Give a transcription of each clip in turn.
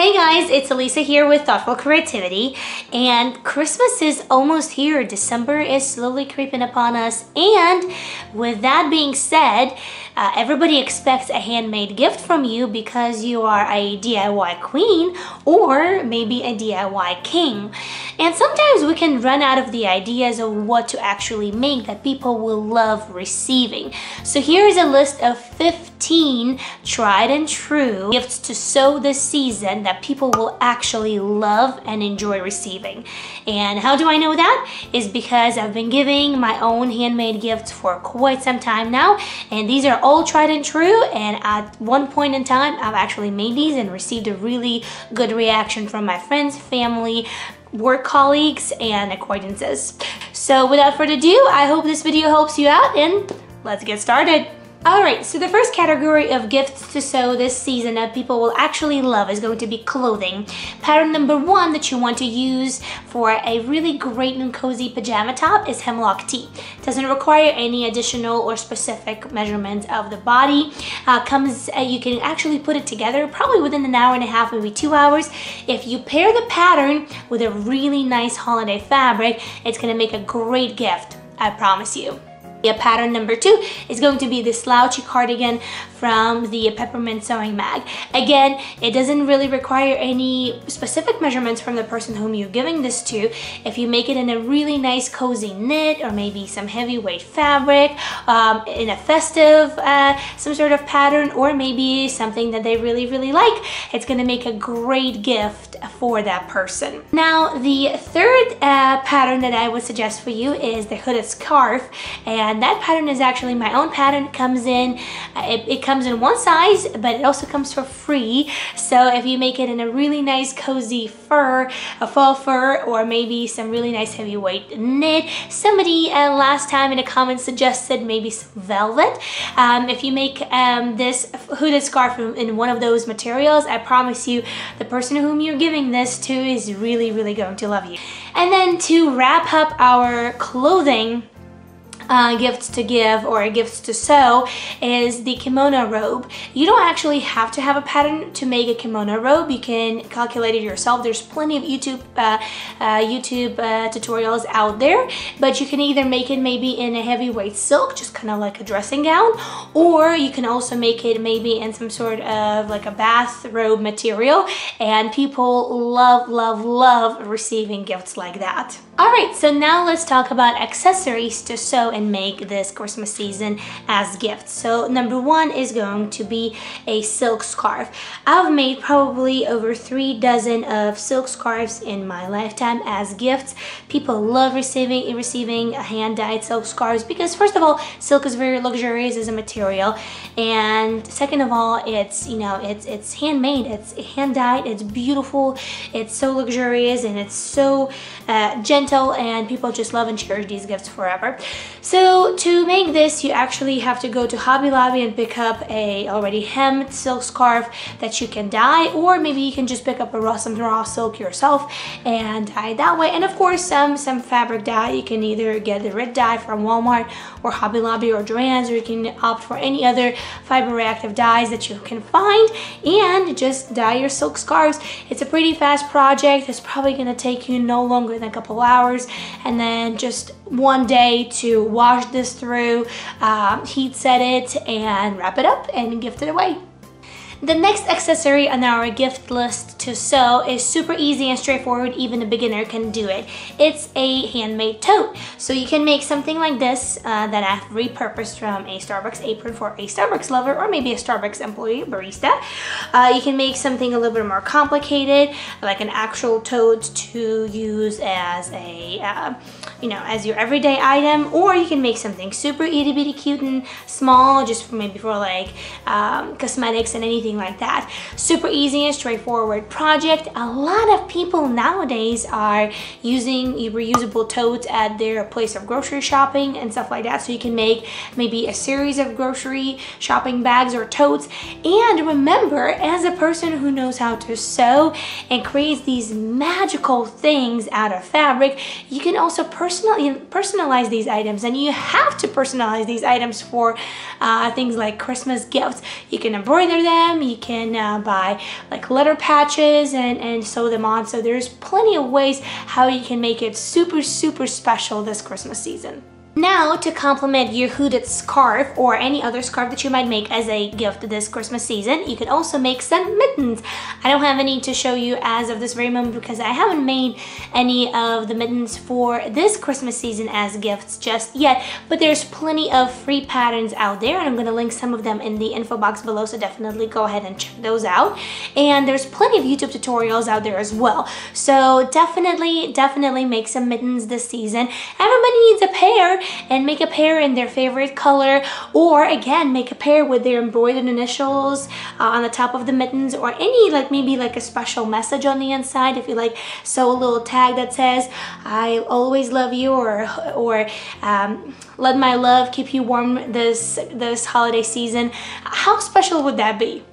Hey guys, it's Alisa here with Thoughtful Creativity and Christmas is almost here. December is slowly creeping upon us and with that being said, uh, everybody expects a handmade gift from you because you are a DIY queen or maybe a DIY king. And sometimes we can run out of the ideas of what to actually make that people will love receiving. So here is a list of 15 tried and true gifts to sew this season that people will actually love and enjoy receiving. And how do I know that? Is because I've been giving my own handmade gifts for quite some time now and these are all tried and true and at one point in time I've actually made these and received a really good reaction from my friends, family, work colleagues, and acquaintances. So without further ado, I hope this video helps you out and let's get started. Alright, so the first category of gifts to sew this season that people will actually love is going to be clothing. Pattern number one that you want to use for a really great and cozy pajama top is hemlock tee. Doesn't require any additional or specific measurements of the body. Uh, comes, uh, you can actually put it together probably within an hour and a half, maybe two hours. If you pair the pattern with a really nice holiday fabric, it's gonna make a great gift, I promise you. Yeah, pattern number two is going to be the slouchy cardigan from the Peppermint Sewing Mag. Again, it doesn't really require any specific measurements from the person whom you're giving this to. If you make it in a really nice cozy knit or maybe some heavyweight fabric, um, in a festive, uh, some sort of pattern, or maybe something that they really, really like, it's gonna make a great gift for that person. Now, the third uh, pattern that I would suggest for you is the hooded scarf. And and that pattern is actually my own pattern. It comes in uh, it, it, comes in one size but it also comes for free. So if you make it in a really nice cozy fur a faux fur or maybe some really nice heavyweight knit somebody uh, last time in a comment suggested maybe some velvet. Um, if you make um, this hooded scarf in one of those materials I promise you the person whom you're giving this to is really really going to love you. And then to wrap up our clothing uh, gifts to give or gifts to sew is the kimono robe. You don't actually have to have a pattern to make a kimono robe. You can calculate it yourself. There's plenty of YouTube uh, uh, YouTube uh, tutorials out there, but you can either make it maybe in a heavyweight silk, just kind of like a dressing gown, or you can also make it maybe in some sort of like a bathrobe material, and people love, love, love receiving gifts like that. All right, so now let's talk about accessories to sew and make this Christmas season as gifts. So number one is going to be a silk scarf. I've made probably over three dozen of silk scarves in my lifetime as gifts. People love receiving receiving hand-dyed silk scarves because first of all, silk is very luxurious as a material, and second of all, it's you know it's it's handmade, it's hand-dyed, it's beautiful, it's so luxurious, and it's so uh, gentle gentle and people just love and cherish these gifts forever. So to make this, you actually have to go to Hobby Lobby and pick up a already hemmed silk scarf that you can dye, or maybe you can just pick up a raw, some raw silk yourself and dye that way. And of course, some, some fabric dye. You can either get the Rit dye from Walmart or Hobby Lobby or Joann's, or you can opt for any other fiber reactive dyes that you can find and just dye your silk scarves. It's a pretty fast project. It's probably gonna take you no longer than a couple hours hours and then just one day to wash this through, um, heat set it and wrap it up and gift it away. The next accessory on our gift list to sew is super easy and straightforward, even a beginner can do it. It's a handmade tote. So you can make something like this uh, that I've repurposed from a Starbucks apron for a Starbucks lover or maybe a Starbucks employee, barista. Uh, you can make something a little bit more complicated, like an actual tote to use as a, uh, you know, as your everyday item, or you can make something super itty bitty cute and small, just for maybe for like um, cosmetics and anything like that. Super easy and straightforward project. A lot of people nowadays are using reusable totes at their place of grocery shopping and stuff like that. So you can make maybe a series of grocery shopping bags or totes. And remember, as a person who knows how to sew and creates these magical things out of fabric, you can also personalize personal, personalize these items and you have to personalize these items for uh, things like Christmas gifts. You can embroider them, you can uh, buy like letter patches and, and sew them on. So there's plenty of ways how you can make it super, super special this Christmas season. Now, to complement your hooded scarf or any other scarf that you might make as a gift this Christmas season, you can also make some mittens. I don't have any to show you as of this very moment because I haven't made any of the mittens for this Christmas season as gifts just yet, but there's plenty of free patterns out there and I'm gonna link some of them in the info box below, so definitely go ahead and check those out. And there's plenty of YouTube tutorials out there as well. So definitely, definitely make some mittens this season. Everybody needs a pair and make a pair in their favorite color or again make a pair with their embroidered initials uh, on the top of the mittens or any like maybe like a special message on the inside if you like sew a little tag that says I always love you or or um, let my love keep you warm this this holiday season. How special would that be?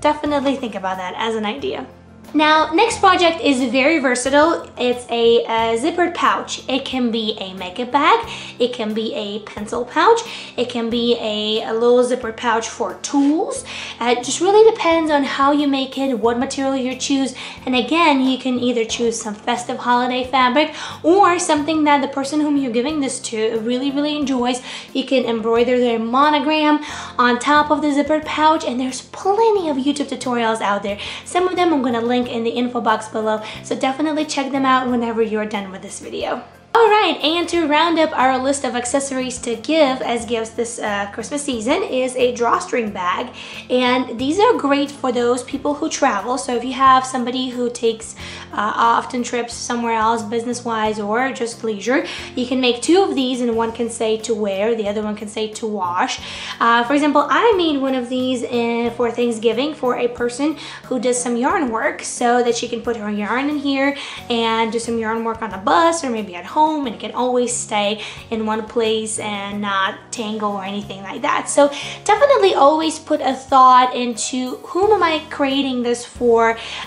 Definitely think about that as an idea now, next project is very versatile. It's a, a, zippered pouch. It can be a makeup bag, it can be a pencil pouch, it can be a, a little zippered pouch for tools. Uh, it just really depends on how you make it, what material you choose. And again, you can either choose some festive holiday fabric or something that the person whom you're giving this to really, really enjoys. You can embroider their monogram on top of the zippered pouch and there's plenty of YouTube tutorials out there. Some of them I'm gonna link link in the info box below, so definitely check them out whenever you're done with this video. Alright, and to round up our list of accessories to give as gifts this uh, Christmas season is a drawstring bag. And these are great for those people who travel. So if you have somebody who takes uh, often trips somewhere else, business-wise or just leisure, you can make two of these and one can say to wear, the other one can say to wash. Uh, for example, I made one of these in, for Thanksgiving for a person who does some yarn work so that she can put her yarn in here and do some yarn work on a bus or maybe at home home and it can always stay in one place and not tangle or anything like that. So definitely always put a thought into whom am I creating this for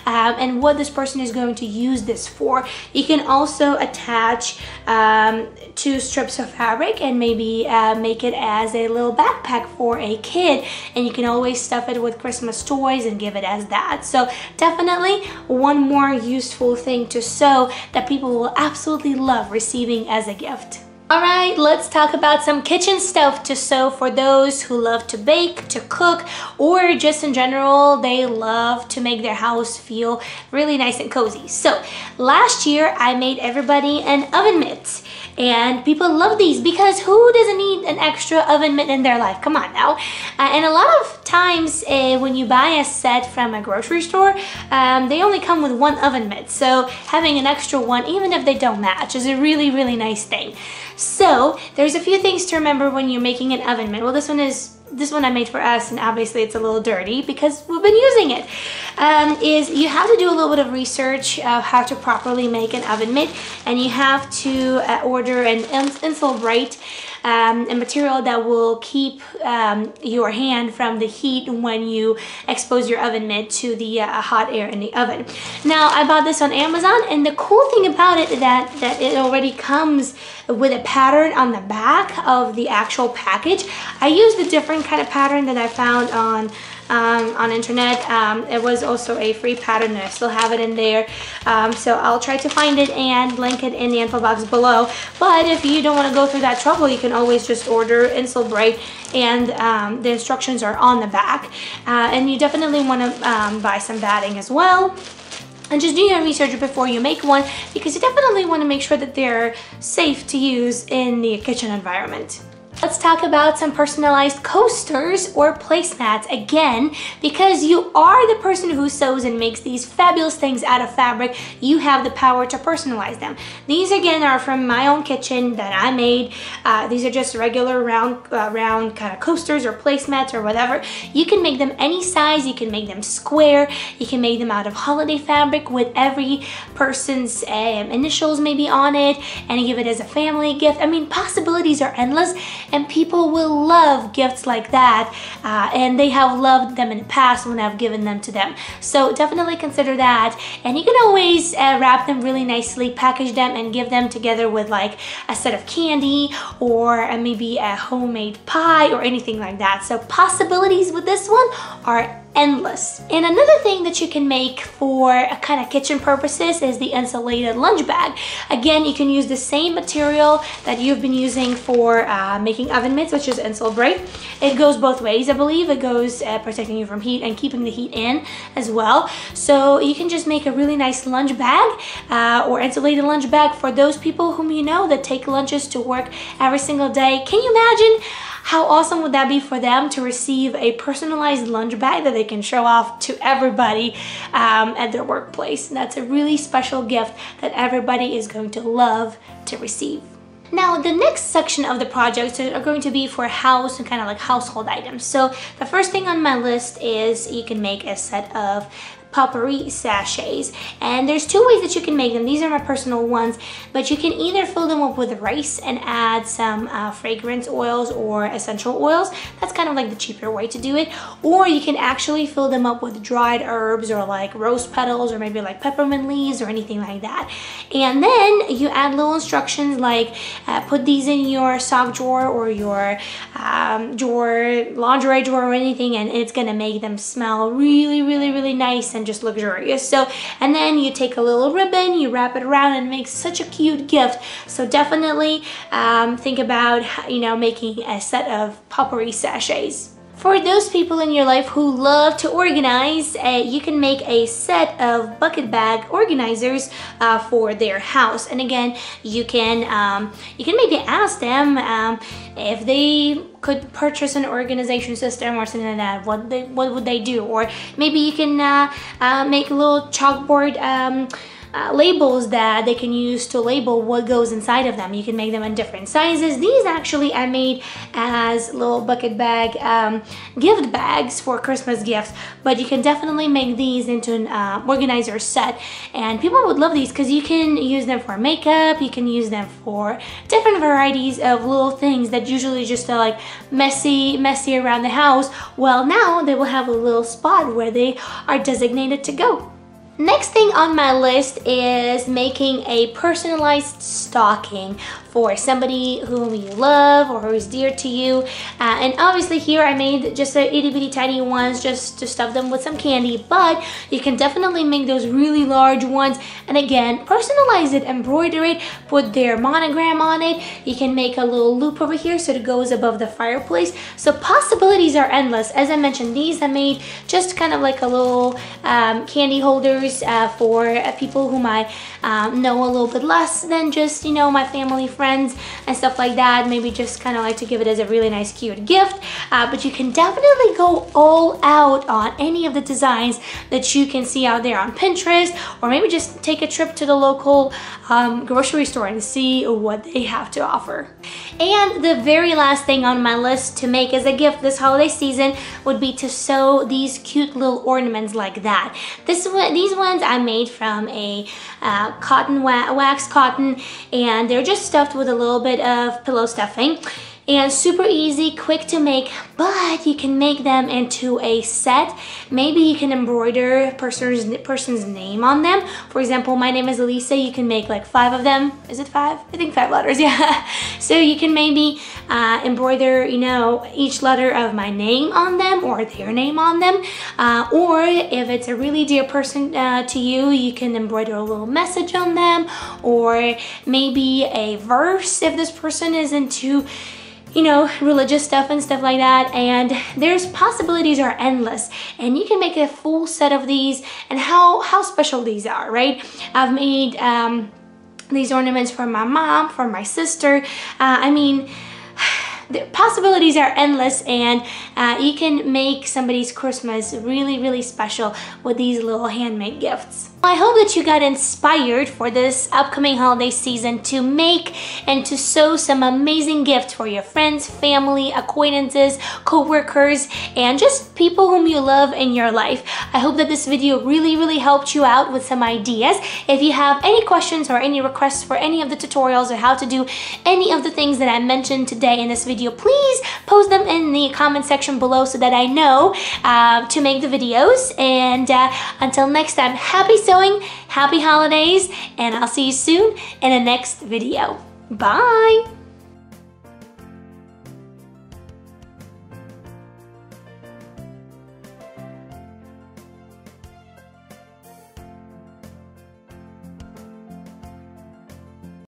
um, and what this person is going to use this for. You can also attach um, two strips of fabric and maybe uh, make it as a little backpack for a kid and you can always stuff it with Christmas toys and give it as that. So definitely one more useful thing to sew that people will absolutely love receiving receiving as a gift. Alright, let's talk about some kitchen stuff to sew for those who love to bake, to cook, or just in general, they love to make their house feel really nice and cozy. So, last year I made everybody an oven mitt. And people love these because who doesn't need an extra oven mitt in their life? Come on now. Uh, and a lot of times uh, when you buy a set from a grocery store, um, they only come with one oven mitt. So having an extra one, even if they don't match, is a really, really nice thing. So there's a few things to remember when you're making an oven mitt. Well, this one is this one I made for us and obviously it's a little dirty because we've been using it. Um, is you have to do a little bit of research of how to properly make an oven mitt and you have to uh, order an Insul-Bright um, a material that will keep um, your hand from the heat when you expose your oven mitt to the uh, hot air in the oven. Now I bought this on Amazon and the cool thing about it that, that it already comes with a pattern on the back of the actual package. I used a different kind of pattern that I found on um, on internet. Um, it was also a free pattern I still have it in there. Um, so I'll try to find it and link it in the info box below. But if you don't want to go through that trouble, you can always just order Insul-Bright and um, the instructions are on the back. Uh, and you definitely want to um, buy some batting as well and just do your research before you make one because you definitely want to make sure that they're safe to use in the kitchen environment. Let's talk about some personalized coasters or placemats again because you are the person who sews and makes these fabulous things out of fabric. You have the power to personalize them. These again are from my own kitchen that I made. Uh, these are just regular round uh, round kind of coasters or placemats or whatever. You can make them any size. You can make them square. You can make them out of holiday fabric with every person's um, initials maybe on it and give it as a family gift. I mean possibilities are endless and people will love gifts like that uh, and they have loved them in the past when I've given them to them. So definitely consider that and you can always uh, wrap them really nicely, package them and give them together with like a set of candy or uh, maybe a homemade pie or anything like that. So possibilities with this one are endless. And another thing that you can make for a kind of kitchen purposes is the insulated lunch bag. Again, you can use the same material that you've been using for uh, making oven mitts, which is Insul-Bright. It goes both ways, I believe. It goes uh, protecting you from heat and keeping the heat in as well. So you can just make a really nice lunch bag uh, or insulated lunch bag for those people whom you know that take lunches to work every single day. Can you imagine how awesome would that be for them to receive a personalized lunch bag that they can show off to everybody um, at their workplace? that's a really special gift that everybody is going to love to receive. Now, the next section of the project are going to be for house and kind of like household items. So the first thing on my list is you can make a set of potpourri sachets. And there's two ways that you can make them. These are my personal ones but you can either fill them up with rice and add some uh, fragrance oils or essential oils. That's kind of like the cheaper way to do it. Or you can actually fill them up with dried herbs or like rose petals or maybe like peppermint leaves or anything like that. And then you add little instructions like uh, put these in your sock drawer or your um, drawer lingerie drawer or anything and it's gonna make them smell really really really nice and just luxurious. So, and then you take a little ribbon, you wrap it around and make such a cute gift. So definitely um, think about, you know, making a set of potpourri sachets. For those people in your life who love to organize, uh, you can make a set of bucket bag organizers uh, for their house. And again, you can um, you can maybe ask them um, if they could purchase an organization system or something like that. What they, what would they do? Or maybe you can uh, uh make a little chalkboard. Um, uh, labels that they can use to label what goes inside of them. You can make them in different sizes. These actually I made as little bucket bag um, gift bags for Christmas gifts, but you can definitely make these into an uh, organizer set. And people would love these because you can use them for makeup, you can use them for different varieties of little things that usually just are like messy, messy around the house. Well, now they will have a little spot where they are designated to go. Next thing on my list is making a personalized stocking for somebody whom you love or who is dear to you. Uh, and obviously here I made just the itty bitty tiny ones just to stuff them with some candy, but you can definitely make those really large ones. And again, personalize it, embroider it, put their monogram on it. You can make a little loop over here so it goes above the fireplace. So possibilities are endless. As I mentioned, these I made just kind of like a little um, candy holders uh, for uh, people whom I um, know a little bit less than just, you know, my family, friends, and stuff like that. Maybe just kind of like to give it as a really nice, cute gift. Uh, but you can definitely go all out on any of the designs that you can see out there on Pinterest, or maybe just take a trip to the local um, grocery store and see what they have to offer. And the very last thing on my list to make as a gift this holiday season would be to sew these cute little ornaments like that. This These ones I made from a uh, cotton wa wax cotton and they're just stuffed with a little bit of pillow stuffing and super easy, quick to make, but you can make them into a set. Maybe you can embroider person's, person's name on them. For example, my name is Alisa. You can make like five of them. Is it five? I think five letters, yeah. so you can maybe uh, embroider, you know, each letter of my name on them or their name on them. Uh, or if it's a really dear person uh, to you, you can embroider a little message on them or maybe a verse if this person is into you know, religious stuff and stuff like that. And there's possibilities are endless. And you can make a full set of these and how, how special these are, right? I've made um, these ornaments for my mom, for my sister. Uh, I mean, the possibilities are endless and uh, you can make somebody's Christmas really, really special with these little handmade gifts. I hope that you got inspired for this upcoming holiday season to make and to sew some amazing gifts for your friends, family, acquaintances, co-workers, and just people whom you love in your life. I hope that this video really, really helped you out with some ideas. If you have any questions or any requests for any of the tutorials or how to do any of the things that I mentioned today in this video, please post them in the comment section below so that I know uh, to make the videos. And uh, until next time, happy sewing, happy holidays, and I'll see you soon in the next video. Bye!